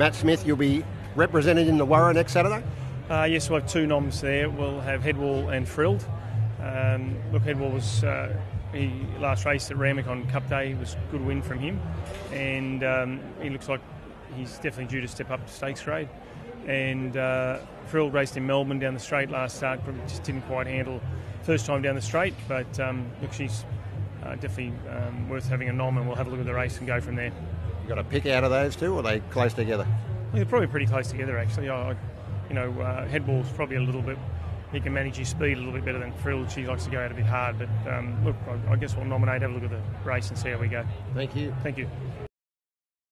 Matt Smith, you'll be represented in the Warra next Saturday. Uh, yes, we'll have two noms there. We'll have Headwall and Frilled. Um, look, Headwall was uh, he last race at Randwick on Cup Day. Was a good win from him, and um, he looks like he's definitely due to step up to stakes grade. And uh, Frilled raced in Melbourne down the straight last start, probably just didn't quite handle first time down the straight. But um, look, she's uh, definitely um, worth having a nom, and we'll have a look at the race and go from there. Got a pick out of those two, or are they close together? Well, they're probably pretty close together, actually. I, you know, uh, Headwall's probably a little bit. He can manage his speed a little bit better than Frilled. She likes to go out a bit hard, but um, look, I, I guess we'll nominate, have a look at the race, and see how we go. Thank you. Thank you.